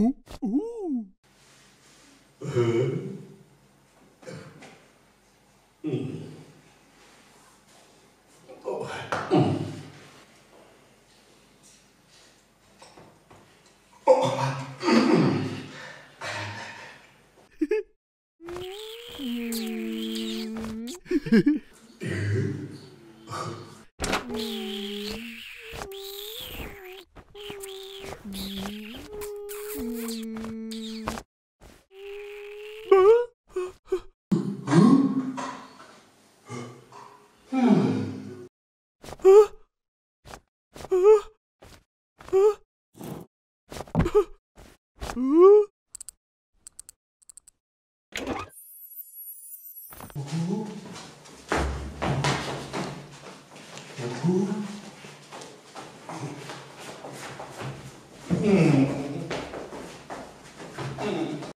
Ooh. Ooh. Mm. Oh. Mm. Oh. 음.